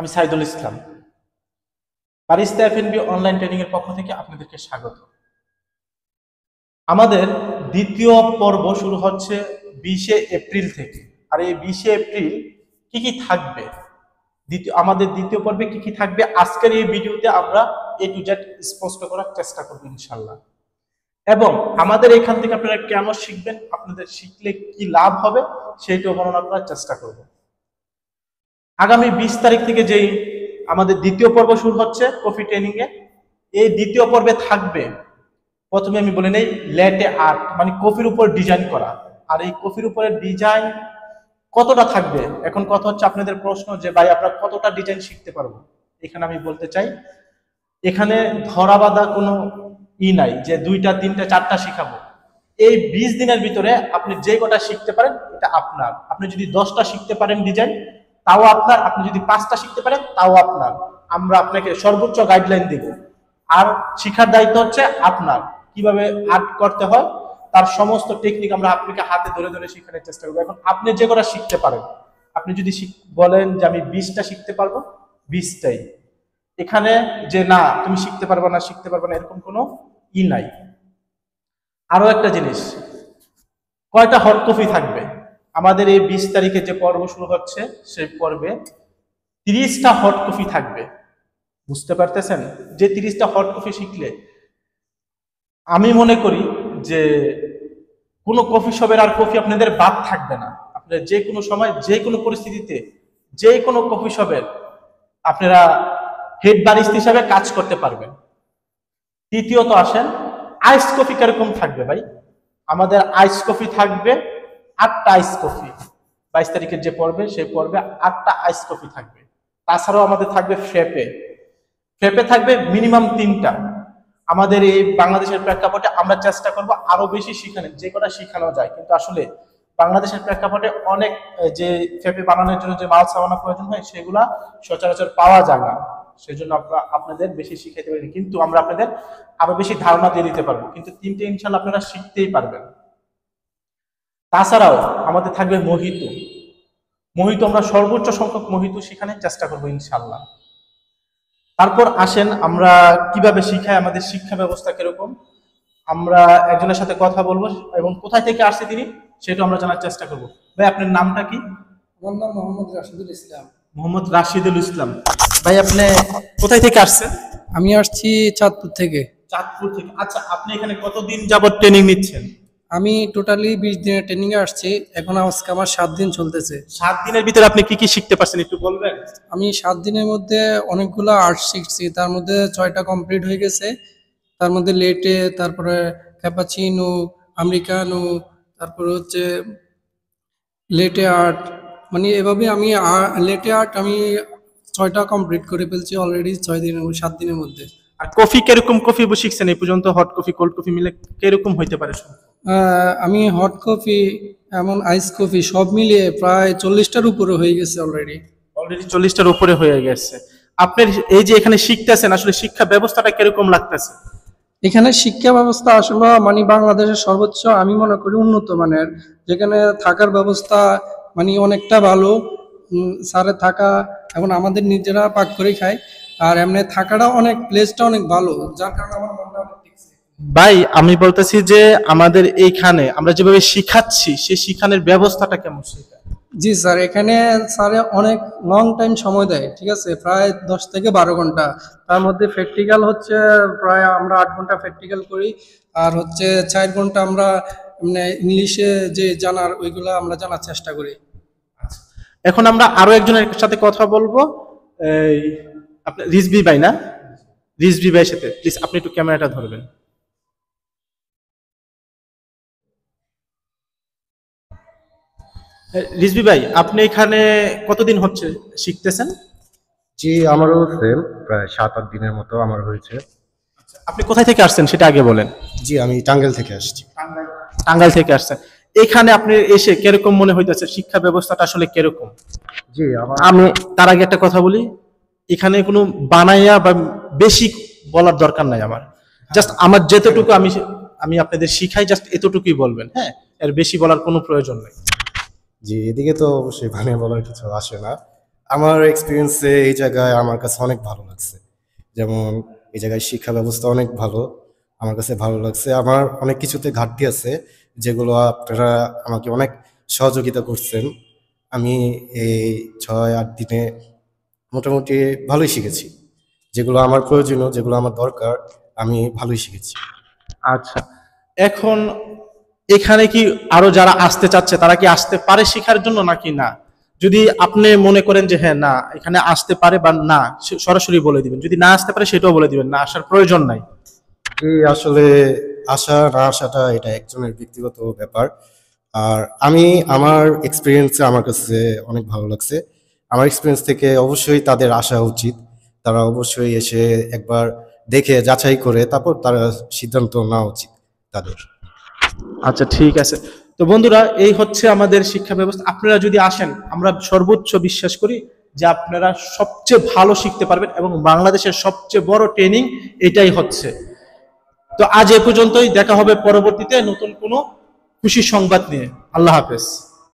আমি Saidul Islam. Barista F N B online training এর পক্ষ থেকে আপনাদেরকে স্বাগত। আমাদের দ্বিতীয় পর্ব শুরু হচ্ছে বিশে এপ্রিল থেকে। আর এই বিশে এপ্রিল কি কি থাকবে? দ্বিতীয়, আমাদের দ্বিতীয় পর্বে কি কি থাকবে? আজকের এই ভিডিওতে আমরা এ টু জেড স্পষ্ট করার চেষ্টা করব ইনশাল্লাহ এবং আমাদের এখান থেকে আপনারা কেন শিখবেন? আপনাদের শিখলে কি লাভ হবে? সেইটাও বর্ণনা করার চেষ্টা করব। আগামী বিশ তারিখ থেকে যেই আমাদের দ্বিতীয় পর্ব শুরু হচ্ছে কফি ট্রেনিং এ, এই দ্বিতীয় পর্বে থাকবে, প্রথমে আমি বলে নেই, লেটে আর্ট মানে কফির উপর ডিজাইন করা। আর এই কফির উপরে ডিজাইন কতটা থাকবে? এখন কথা হচ্ছে আপনাদের প্রশ্ন যে, ভাই আমরা কতটা ডিজাইন শিখতে পারব? এখানে আমি বলতে চাই, এখানে ধরা বাঁধা কোনো ই নাই যে দুইটা, তিনটা, চারটা শিখাবো। এই বিশ দিনের ভিতরে আপনি যে কটা শিখতে পারেন, এটা আপনার। আপনি যদি দশটা শিখতে পারেন ডিজাইন তাও আপনার, আপনি যদি পাঁচটা শিখতে পারেন, তাও আপনার। আমরা আপনাকে সর্বোচ্চ গাইডলাইন দেব। আর শিখার দায়িত্ব হচ্ছে আপনার। কীভাবে আর্ট করতে হয়, তার সমস্ত টেকনিক আমরা আপনাকে হাতে ধরে ধরে শেখানোর চেষ্টা করব। এখন আপনি যে কটা শিখতে পারেন, আপনি যদি বলেন যে আমি বিশটা শিখতে পারব, বিশটাই। এখানে যে না, তুমি শিখতে পারবে না, শিখতে পারবে না, এরকম কোনো ই নাই। আরও একটা জিনিস, কয়টা হট কপি থাকবে? আমাদের এই বিশ তারিখে যে পর্ব শুরু হচ্ছে, সেই পর্বে তিরিশটা হট কফি থাকবে। বুঝতে পারতেছেন? যে তিরিশটা হট কফি শিখলে, আমি মনে করি যে কোনো কফি শপের আর কফি আপনাদের বাদ থাকবে না। আপনারা যে কোনো সময়, যে কোনো পরিস্থিতিতে, যে কোনো কফি শপের আপনারা হেড বারিস্ট হিসাবে কাজ করতে পারবেন। তৃতীয়ত আসেন আইস কফি কীরকম থাকবে ভাই? আমাদের আইস কফি থাকবে আটটা আইস কফি বাইশ তারিখের যে পর্বে, সেই পর্বে আটটা আইস কফি থাকবে। তাছাড়াও আমাদের থাকবে ফ্রেপে ফ্রেপে থাকবে মিনিমাম তিনটা। আমাদের এই বাংলাদেশের প্রেক্ষাপটে আমরা চেষ্টা করব আরও বেশি শিখানোর যে কটা শিখানো যায়। কিন্তু আসলে বাংলাদেশের প্রেক্ষাপটে অনেক যে ফেপে বানানোর জন্য যে মাল সামানা প্রয়োজন হয়, সেগুলা সচরাচর পাওয়া যায় না। সেজন্য আমরা আপনাদের বেশি শিখাইতে পারি কিন্তু আমরা আপনাদের আরও বেশি ধারণা দিয়ে দিতে পারব। কিন্তু তিনটে ইনশাল্লাহ আপনারা শিখতেই পারবেন। তাছাড়াও আমাদের থাকবে মোহিত। মোহিত আমরা সর্বোচ্চ সংখ্যক মোহিত শেখানোর চেষ্টা করব ইনশাল্লাহ তারপর আসেন আমরা কীভাবে শিখাই আমাদের শিক্ষা ব্যবস্থা কীরকম আমরা একজনের সাথে কথা বলব এবং কোথায় থেকে আসছে তিনি সেটা আমরা জানার চেষ্টা করব। ভাই আপনার নামটা কি? আমার নাম মোহাম্মদ রাশিদুল ইসলাম। মোহাম্মদ রাশিদুল ইসলাম। ভাই আপনি কোথায় থেকে আসছেন? আমি আসছি চাঁদপুর থেকে। চাঁদপুর থেকে। আচ্ছা আপনি এখানে কতদিন যাবত ট্রেনিং নিচ্ছেন? আমি টোটালি বিশ দিনের ট্রেনিং এ আসছি এখন আজকে আমার সাত দিন চলতেছে। সাত দিনের ভিতরে আপনি কি কি শিখতে পারছেন একটু বলবেন? আমি সাত দিনের মধ্যে অনেকগুলো আর্ট শিখছি তার মধ্যে ছয়টা কমপ্লিট হয়ে গেছে। তার মধ্যে লেটে তারপরে ক্যাপাচিনো আমেরিকানো তারপরে হচ্ছে লেটে আর্ট মানে এভাবে আমি লেটে আর্ট আমি ছয়টা কমপ্লিট করে ফেলছি অলরেডি ছয় দিনের সাত দিনের মধ্যে। আর কফি কীরকম কফি শিখছেন এই পর্যন্ত? হট কফি কোল্ড কফি মিলে কীরকম হইতে পারে আমি হট কফি এমন আইস কফি সব মিলিয়ে প্রায় চল্লিশটার উপরে হয়ে গেছে অলরেডি অলরেডি চল্লিশটার উপরে হয়ে গেছে। আপনার এই যে এখানে শিখতেছেন আসলে শিক্ষা ব্যবস্থাটা কীরকম লাগতেছে? এখানে শিক্ষা ব্যবস্থা আসলে মানে বাংলাদেশের সর্বোচ্চ আমি মনে করি উন্নত মানের। যেখানে থাকার ব্যবস্থা মানে অনেকটা ভালো। স্যারে থাকা এখন আমাদের নিজেরা পাক করে খাই। আর এমনি থাকাটা অনেক প্লেসটা অনেক ভালো। যার কারণে আমার টিকছে ভাই আমি বলতেছি যে আমাদের এইখানে আমরা যেভাবে শিখাচ্ছি সেই শিখানোর ব্যবস্থাটা কেমন জি স্যার এখানে স্যার অনেক লং টাইম সময় দেয় ঠিক আছে? প্রায় দশ থেকে বারো ঘণ্টা। তার মধ্যে প্র্যাকটিক্যাল হচ্ছে প্রায় আমরা আট ঘণ্টা প্র্যাকটিক্যাল করি। আর হচ্ছে চার ঘণ্টা আমরা মানে ইংলিশে যে জানার ওইগুলো আমরা জানার চেষ্টা করি। এখন আমরা আরও একজনের সাথে কথা বলব। এই আপনার রিজবি ভাই না? রিজবি ভাইয়ের সাথে প্লিজ আপনি একটু ক্যামেরাটা ধরবেন। রিজবি ভাই আপনি এখানে কতদিন হচ্ছে শিখতেছেন? জি আমারও সেম প্রায় সাত আট দিনের মতো আমার হয়েছে। আপনি কোথায় থেকে আসছেন সেটা আগে বলেন। জি আমি টাঙ্গাইল থেকে আসছি। টাঙ্গাইল থেকে আসছেন। এখানে আপনি এসে কীরকম মনে হইতেছে? শিক্ষা ব্যবস্থাটা আসলে কীরকম? জি আমি তার আগে একটা কথা বলি এখানে কোনো বানাইয়া বা বেশি বলার দরকার নাই আমার। জাস্ট আমার যেতটুকু আমি আমি আপনাদের শিখাই জাস্ট এতটুকুই বলবেন হ্যাঁ? এর বেশি বলার কোনো প্রয়োজন নেই। জি, এদিকে তো অবশ্যই বানিয়ে বলার কিছু আসে না। আমার এক্সপিরিয়েন্সে এই জায়গায় আমার কাছে অনেক ভালো লাগছে। যেমন এই জায়গায় শিক্ষা ব্যবস্থা অনেক ভালো, আমার কাছে ভালো লাগছে। আমার অনেক কিছুতে ঘাটতি আছে, যেগুলো আপনারা আমাকে অনেক সহযোগিতা করছেন। আমি এই ছয়, আট দিনে মোটামুটি ভালোই শিখেছি। যেগুলো আমার প্রয়োজনীয়, যেগুলো আমার দরকার, আমি ভালোই শিখেছি। আচ্ছা এখন এখানে কি আরও যারা আসতে চাচ্ছে, তারা কি আসতে পারে শেখার জন্য নাকি না? যদি আপনি মনে করেন যে হ্যাঁ না, এখানে আসতে পারে বা না সরাসরি বলে দিবেন। যদি না আসতে পারে, সেটাও বলে দিবেন। না আসার প্রয়োজন নাই। আসলে আসা, না আসাটা এটা একজনের ব্যক্তিগত ব্যাপার। আর আমি আমার এক্সপিরিয়েন্স আমার কাছে অনেক ভালো লাগছে। আমার এক্সপিরিয়েন্স থেকে অবশ্যই তাদের আসা উচিত। তারা অবশ্যই এসে একবার দেখে, যাচাই করে, তারপর তারা সিদ্ধান্ত নেওয়া উচিত তাদের। আচ্ছা ঠিক আছে। তো বন্ধুরা, এই হচ্ছে আমাদের শিক্ষা ব্যবস্থা। আপনারা যদি আসেন, আমরা সর্বোচ্চ বিশ্বাস করি যে আপনারা সবচেয়ে ভালো শিখতে পারবেন এবং বাংলাদেশের সবচেয়ে বড় ট্রেনিং এটাই হচ্ছে। তো আজ এ পর্যন্তই। দেখা হবে পরবর্তীতে নতুন কোনো খুশি সংবাদ নিয়ে। আল্লাহ হাফেজ।